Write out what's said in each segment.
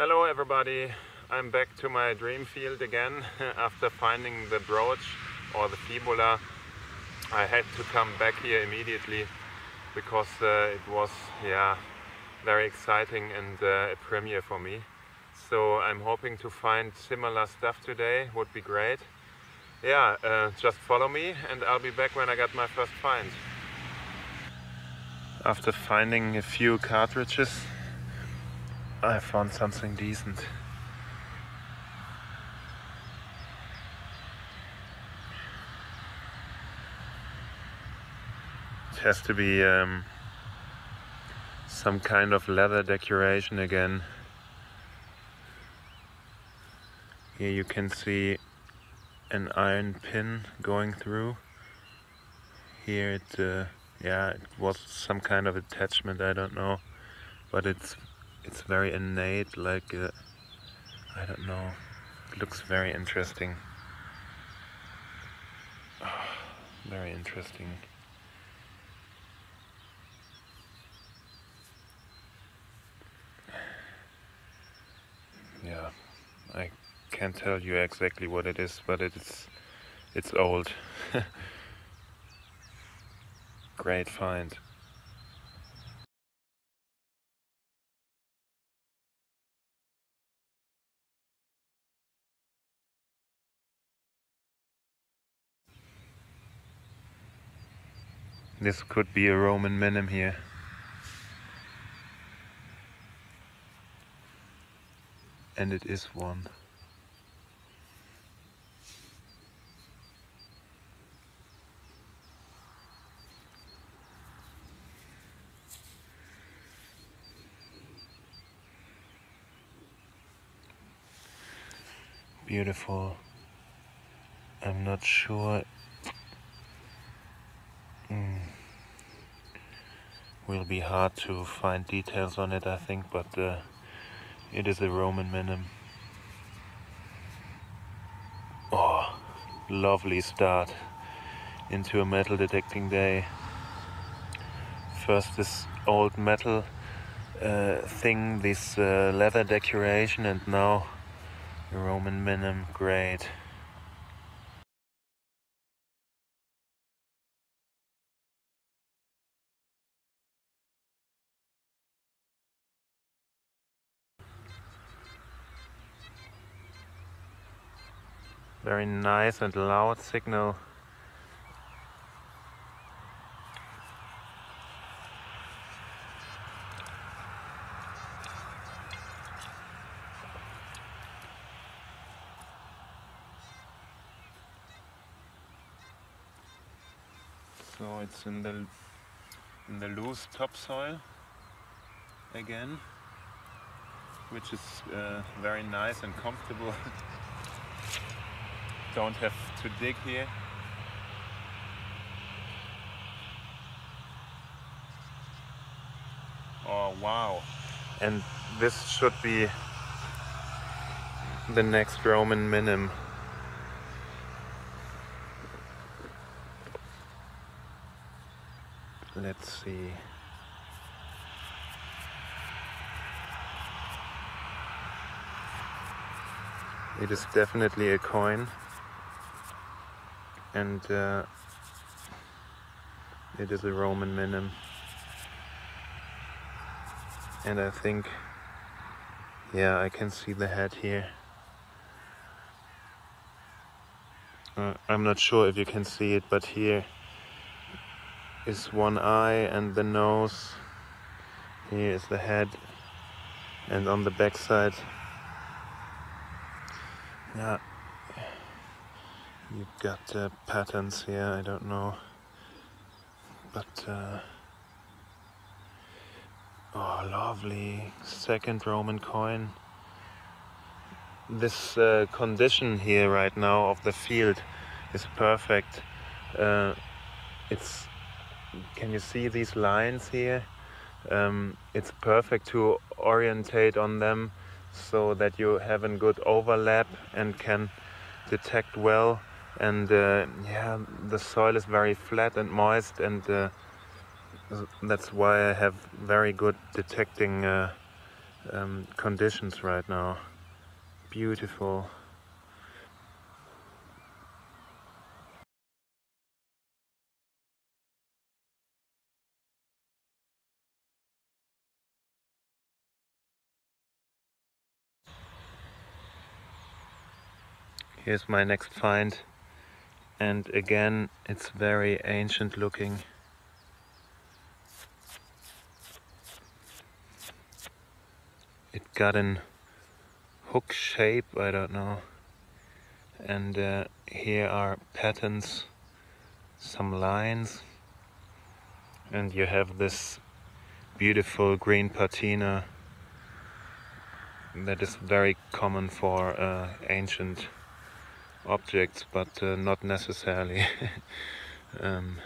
Hello everybody, I'm back to my dream field again after finding the brooch or the fibula. I had to come back here immediately because uh, it was yeah very exciting and uh, a premiere for me. So I'm hoping to find similar stuff today, would be great. Yeah, uh, just follow me and I'll be back when I got my first find. After finding a few cartridges, I found something decent. It has to be um, some kind of leather decoration again. Here you can see an iron pin going through. Here it, uh, yeah, it was some kind of attachment, I don't know, but it's it's very innate, like uh, I don't know. It looks very interesting. Oh, very interesting. Yeah, I can't tell you exactly what it is, but it's it's old. Great find. This could be a Roman minim here. And it is one. Beautiful. I'm not sure Will be hard to find details on it, I think, but uh, it is a Roman minim. Oh, lovely start into a metal detecting day. First, this old metal uh, thing, this uh, leather decoration, and now a Roman minim. Great. Very nice and loud signal. So it's in the in the loose topsoil again, which is uh, very nice and comfortable don't have to dig here. Oh wow. And this should be the next Roman minim. Let's see. It is definitely a coin and uh, it is a Roman minim. And I think yeah I can see the head here. Uh, I'm not sure if you can see it but here is one eye and the nose. Here is the head and on the back side yeah You've got uh, patterns here, I don't know. But, uh, oh, lovely. Second Roman coin. This uh, condition here right now of the field is perfect. Uh, it's, can you see these lines here? Um, it's perfect to orientate on them so that you have a good overlap and can detect well and uh, yeah the soil is very flat and moist and uh, that's why I have very good detecting uh, um, conditions right now. Beautiful. Here's my next find and again it's very ancient looking. It got an hook shape I don't know. And uh, here are patterns some lines. And you have this beautiful green patina that is very common for uh, ancient objects, but uh, not necessarily. um,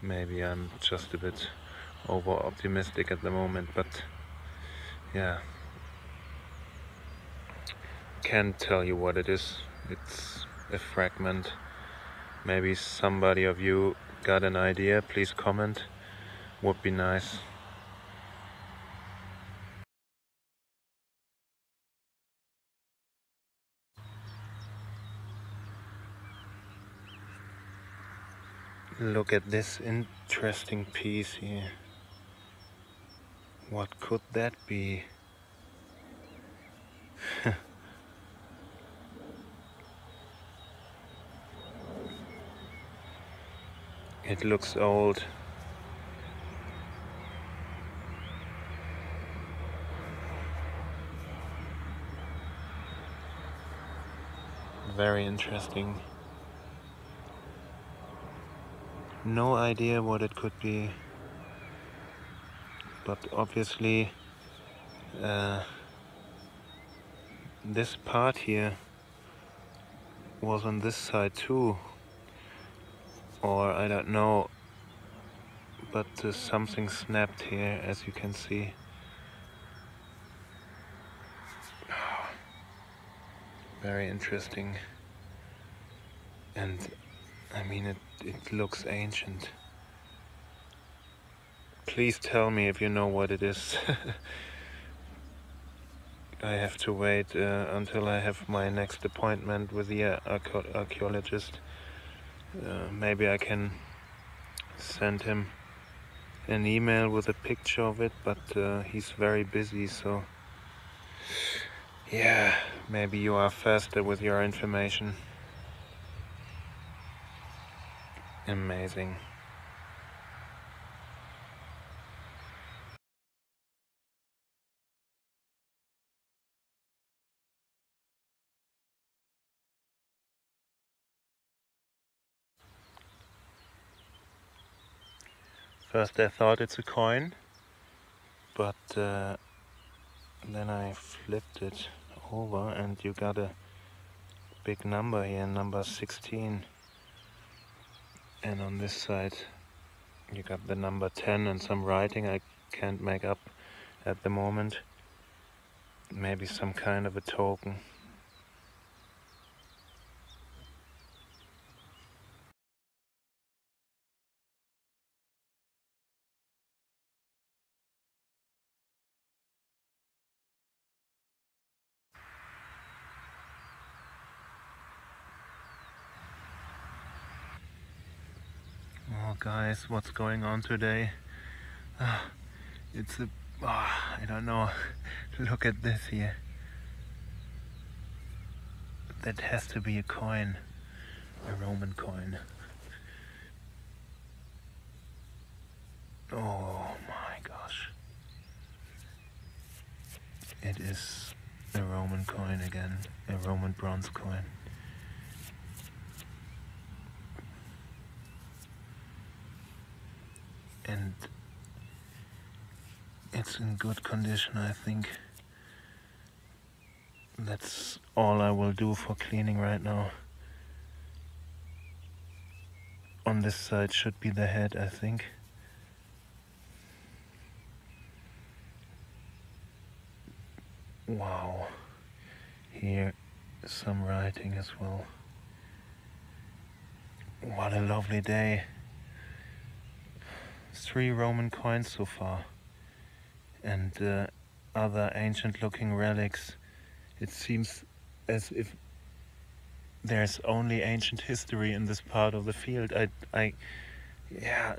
maybe I'm just a bit over optimistic at the moment, but yeah, can't tell you what it is. It's a fragment. Maybe somebody of you got an idea, please comment. Would be nice. Look at this interesting piece here. What could that be? it looks old. Very interesting. No idea what it could be. But obviously uh, this part here was on this side too. Or I don't know. But uh, something snapped here as you can see. Very interesting. And I mean, it, it looks ancient. Please tell me if you know what it is. I have to wait uh, until I have my next appointment with the uh, archaeologist. Uh, maybe I can send him an email with a picture of it, but uh, he's very busy, so yeah, maybe you are faster with your information. Amazing. First I thought it's a coin, but uh, then I flipped it over and you got a big number here, number 16 and on this side you got the number 10 and some writing I can't make up at the moment. Maybe some kind of a token guys what's going on today? Uh, it's a oh, I don't know. Look at this here. That has to be a coin a Roman coin. Oh my gosh. It is a Roman coin again a Roman bronze coin and it's in good condition I think. That's all I will do for cleaning right now. On this side should be the head I think. Wow. Here some writing as well. What a lovely day three Roman coins so far and uh, other ancient looking relics. It seems as if there's only ancient history in this part of the field. I, I, yeah,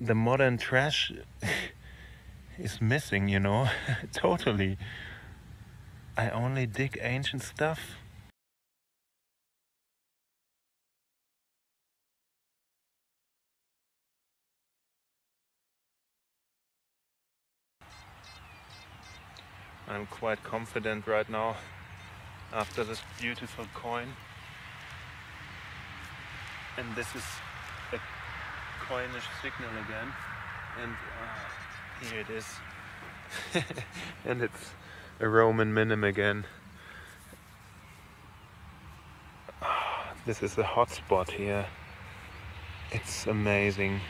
the modern trash is missing, you know, totally. I only dig ancient stuff. I'm quite confident right now after this beautiful coin. And this is a coinish signal again. And uh, here it is. and it's a Roman minim again. This is a hot spot here. It's amazing.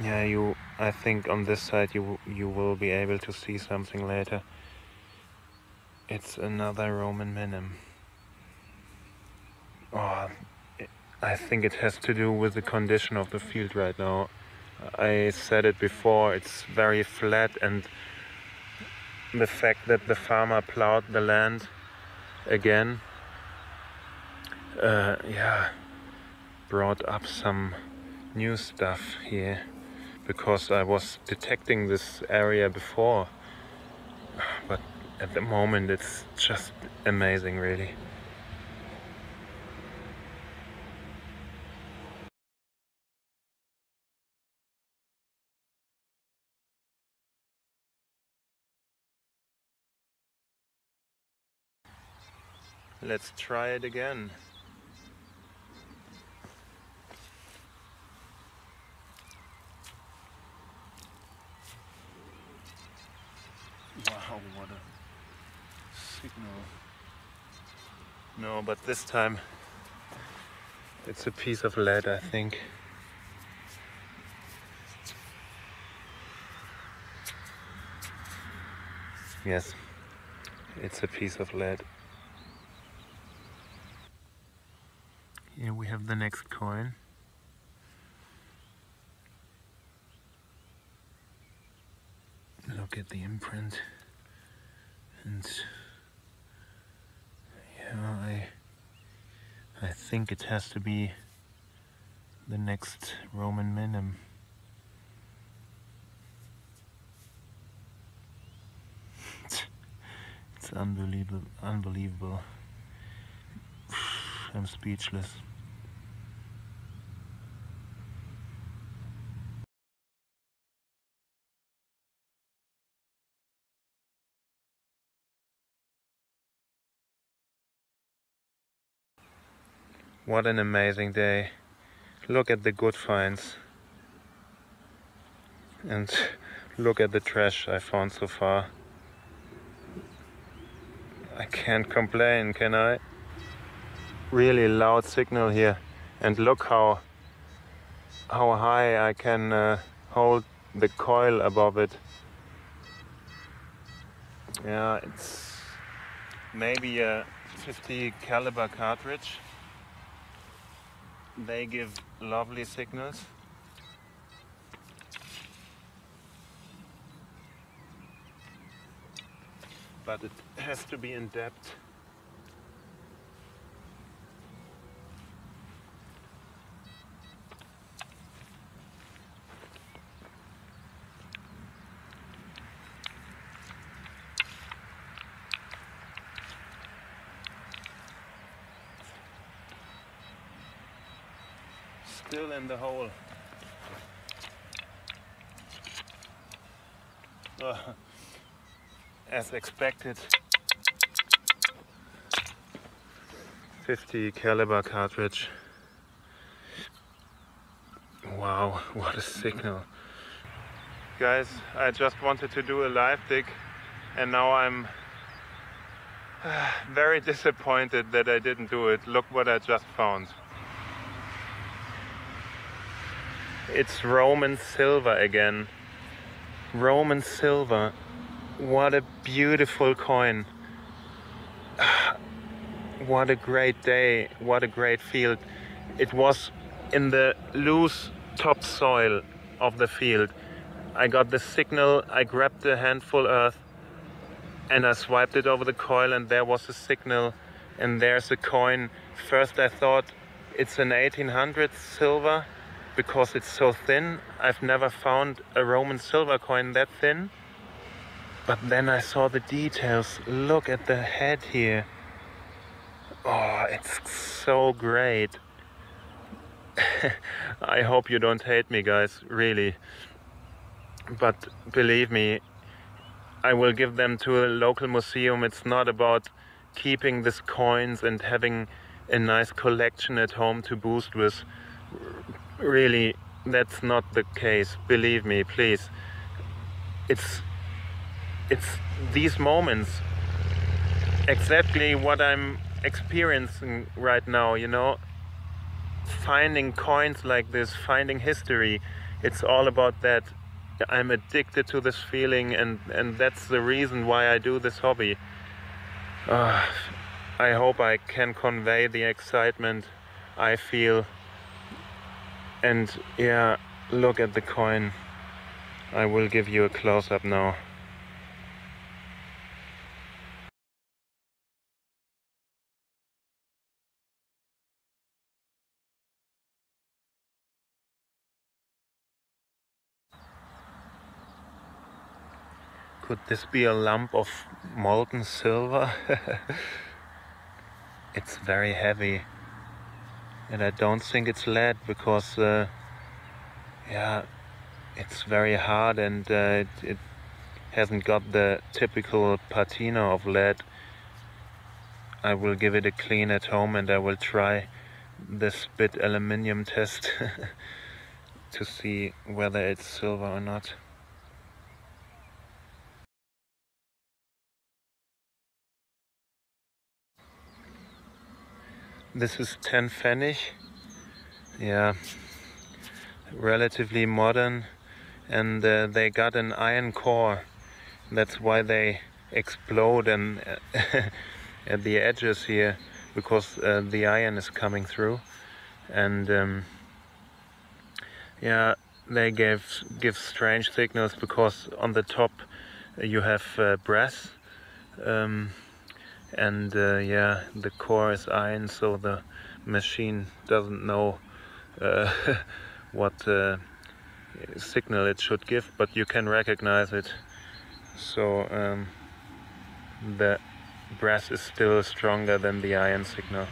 Yeah, you. I think on this side you you will be able to see something later. It's another Roman minim. Oh, I think it has to do with the condition of the field right now. I said it before. It's very flat, and the fact that the farmer plowed the land again, uh, yeah, brought up some new stuff here because I was detecting this area before but at the moment it's just amazing really Let's try it again. Wow, what a signal. No, but this time it's a piece of lead, I think. Yes, it's a piece of lead. Here we have the next coin. Look at the imprint and yeah I I think it has to be the next Roman minim. it's unbelievable unbelievable. I'm speechless. What an amazing day. Look at the good finds. And look at the trash I found so far. I can't complain, can I? Really loud signal here. And look how how high I can uh, hold the coil above it. Yeah, it's maybe a 50 caliber cartridge they give lovely signals. But it has to be in depth. Still in the hole. Uh, as expected, 50 caliber cartridge. Wow, what a signal. Guys, I just wanted to do a live dig and now I'm uh, very disappointed that I didn't do it. Look what I just found. It's Roman silver again. Roman silver. What a beautiful coin. What a great day. What a great field. It was in the loose topsoil of the field. I got the signal, I grabbed the handful earth and I swiped it over the coil and there was a signal and there's a coin. First I thought it's an 1800 silver because it's so thin. I've never found a Roman silver coin that thin. But then I saw the details. Look at the head here. Oh, it's so great. I hope you don't hate me, guys, really. But believe me, I will give them to a local museum. It's not about keeping these coins and having a nice collection at home to boost with. Really, that's not the case. Believe me, please. It's it's these moments exactly what I'm experiencing right now, you know. Finding coins like this, finding history, it's all about that. I'm addicted to this feeling and, and that's the reason why I do this hobby. Uh, I hope I can convey the excitement I feel. And yeah, look at the coin. I will give you a close-up now. Could this be a lump of molten silver? it's very heavy. And I don't think it's lead because, uh, yeah, it's very hard and uh, it, it hasn't got the typical patina of lead. I will give it a clean at home and I will try this bit aluminium test to see whether it's silver or not. This is 10 Pfennig. Yeah, relatively modern and uh, they got an iron core. That's why they explode and at the edges here because uh, the iron is coming through and um, yeah they give give strange signals because on the top you have uh, brass um, and uh, yeah the core is iron so the machine doesn't know uh, what uh, signal it should give but you can recognize it. So um, the brass is still stronger than the iron signal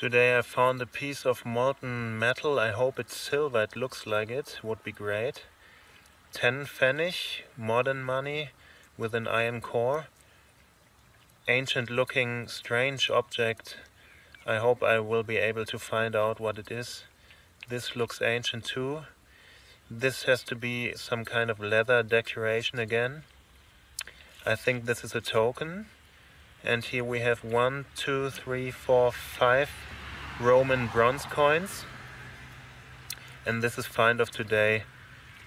Today I found a piece of molten metal. I hope it's silver. It looks like it. Would be great. 10 Pfennig, modern money with an iron core. Ancient looking strange object. I hope I will be able to find out what it is. This looks ancient too. This has to be some kind of leather decoration again. I think this is a token. And here we have one, two, three, four, five Roman bronze coins. And this is find of today.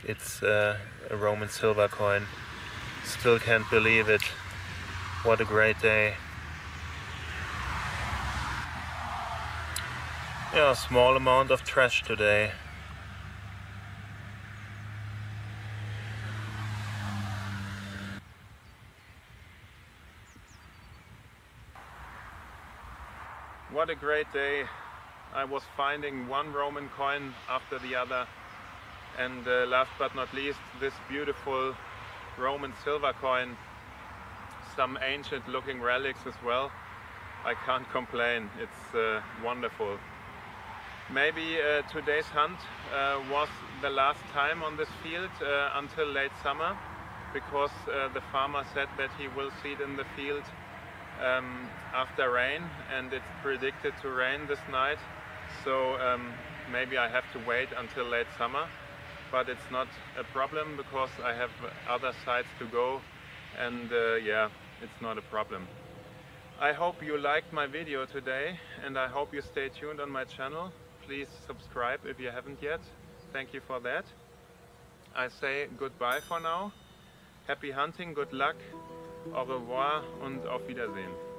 It's uh, a Roman silver coin. Still can't believe it. What a great day. Yeah, small amount of trash today. What a great day. I was finding one Roman coin after the other. And uh, last but not least this beautiful Roman silver coin. Some ancient looking relics as well. I can't complain. It's uh, wonderful. Maybe uh, today's hunt uh, was the last time on this field uh, until late summer because uh, the farmer said that he will seed in the field um, after rain and it's predicted to rain this night so um, maybe I have to wait until late summer but it's not a problem because I have other sites to go and uh, yeah it's not a problem I hope you liked my video today and I hope you stay tuned on my channel. Please subscribe if you haven't yet. Thank you for that. I say goodbye for now. Happy hunting, good luck, au revoir und auf Wiedersehen.